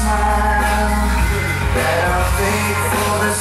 smile. That are faithful.